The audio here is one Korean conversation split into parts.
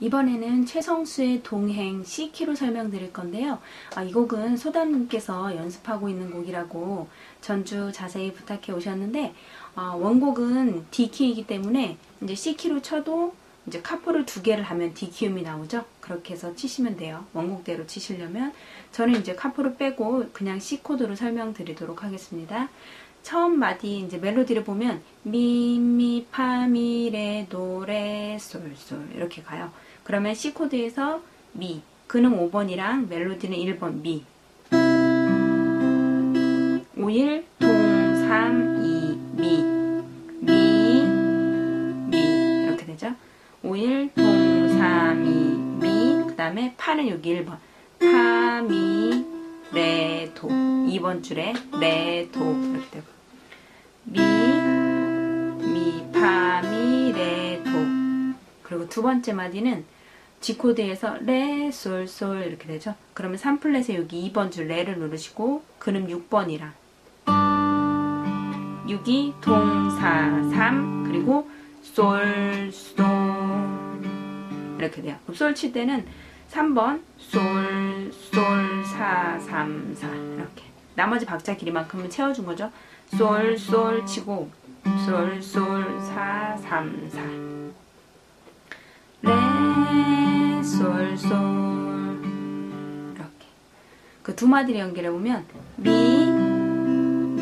이번에는 최성수의 동행 C키로 설명드릴 건데요. 아, 이 곡은 소담님께서 연습하고 있는 곡이라고 전주 자세히 부탁해 오셨는데 아, 원곡은 D키이기 때문에 이제 C키로 쳐도 이제 카포를 두 개를 하면 D키음이 나오죠. 그렇게 해서 치시면 돼요. 원곡대로 치시려면 저는 이제 카포를 빼고 그냥 C 코드로 설명드리도록 하겠습니다. 처음 마디 이제 멜로디를 보면 미, 미, 파, 미, 레, 도, 레, 솔, 솔 이렇게 가요. 그러면 C 코드에서 미, 근음 5번이랑 멜로디는 1번 미. 5일 동, 3, 2, 미, 미, 미 이렇게 되죠. 5일 동, 3, 2, 미, 그 다음에 파는 여기 1번. 파, 미, 레, 도. 2번 줄에 레, 도 이렇게 되고 미, 미, 파, 미, 레, 도 그리고 두 번째 마디는 G 코드에서 레, 솔, 솔 이렇게 되죠. 그러면 3fret에 여기 2번 줄 레를 누르시고 그럼 6번이랑 6이 동, 사, 3 그리고 솔, 솔 이렇게 돼요. 그럼 솔 칠 때는 3번 솔, 솔, 사, 3, 4 이렇게 나머지 박자 길이만큼은 채워준 거죠. 솔, 솔 치고 솔, 솔, 사, 3, 4 레, 솔, 솔 이렇게 그 두 마디를 연결해 보면 미,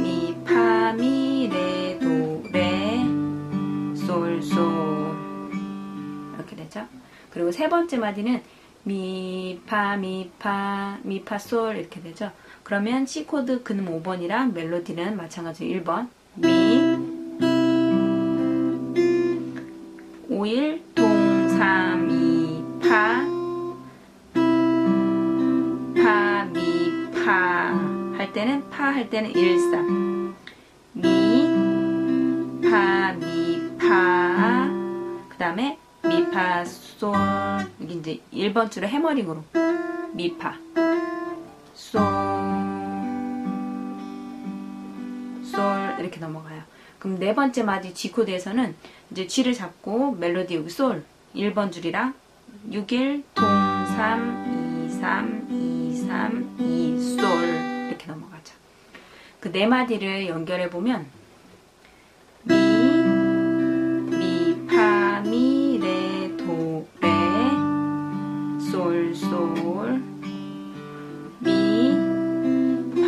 미, 파, 미, 레, 도, 레, 솔, 솔 이렇게 되죠. 그리고 세 번째 마디는 미, 파, 미, 파, 미, 파, 솔 이렇게 되죠. 그러면 C코드 근음 5번이랑 멜로디는 마찬가지로 1번 미 5일, 파 할 때는 파 할 때는 1, 3 미, 파, 미, 파. 그 다음에 미, 파, 솔. 여기 이제 1번 줄에 해머링으로. 미, 파, 솔, 솔. 이렇게 넘어가요. 그럼 네 번째 마디 G 코드에서는 이제 G를 잡고 멜로디 여기 솔. 1번 줄이랑 6일 동 3 2 3 2 3 2솔 이렇게 넘어가죠. 그 네 마디를 연결해 보면 미, 미, 파, 미, 레, 도, 레, 솔, 솔, 미,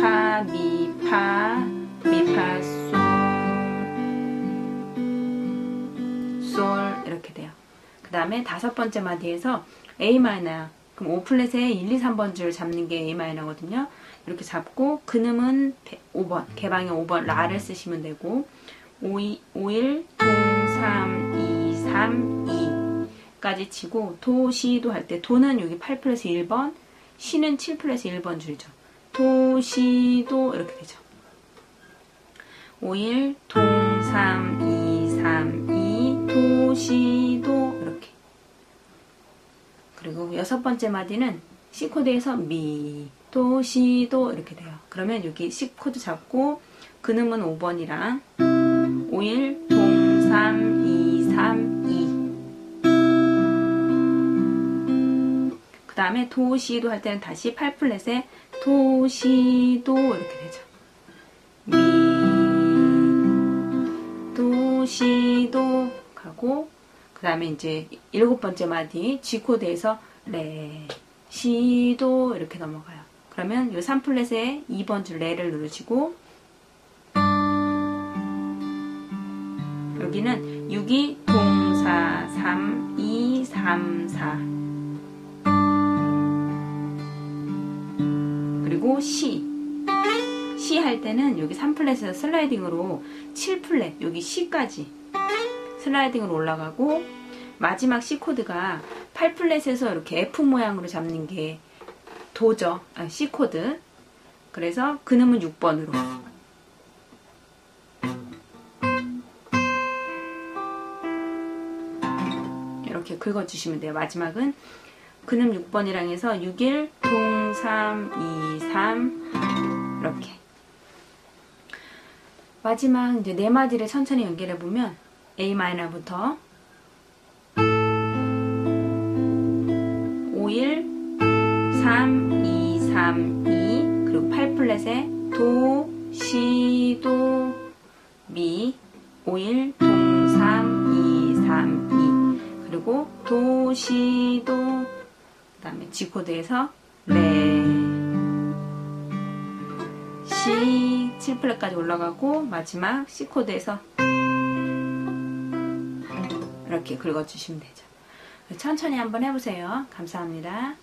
파, 미, 파, 미, 파, 솔, 솔 이렇게 돼요. 그 다음에 다섯 번째 마디에서 A 마이너 그럼 5 fret에 1, 2, 3번 줄 잡는 게 A 마이너거든요. 이렇게 잡고 근음은 5번 개방의 5번 라를 쓰시면 되고 5, 2, 5, 1, 동, 3, 2, 3, 2까지 치고 도, 시, 도 할 때 도는 여기 8 플랫에 1번 시는 7 플랫에 1번 줄이죠. 도, 시, 도 이렇게 되죠. 5, 1, 동, 3, 2, 3, 2, 그리고 여섯 번째 마디는 C 코드에서 미, 도, 시, 도 이렇게 돼요. 그러면 여기 C 코드 잡고 근음은 5번이랑 5, 1, 동, 3, 2, 3, 2. 그 다음에 도, 시, 도 할 때는 다시 8 플랫에 도, 시, 도 이렇게 되죠. 미, 도, 시, 도 가고 그 다음에 이제 일곱 번째 마디 G 코드에서 레, 시, 도 이렇게 넘어가요. 그러면 이 3플랫에 2번 줄 레를 누르시고 여기는 6이 동, 4, 3, 2, 3, 4 그리고 시. 시 할 때는 여기 3플랫에서 슬라이딩으로 7플랫 여기 C까지 슬라이딩으로 올라가고 마지막 C 코드가 8플랫에서 이렇게 F 모양으로 잡는 게 도죠. 아, C 코드. 그래서 근음은 6번으로. 이렇게 긁어주시면 돼요. 마지막은 근음 6번이랑 해서 6일, 동, 3, 2, 3 이렇게 마지막 이제 네 마디를 천천히 연결해 보면 A 마이너부터 플랫에 도, 시, 도, 미, 5일, 동, 3, 2, 3, 2. 그리고 도, 시, 도, 그 다음에 G 코드에서 레, 시, 7플랫까지 올라가고 마지막 C 코드에서 이렇게 긁어주시면 되죠. 천천히 한번 해보세요. 감사합니다.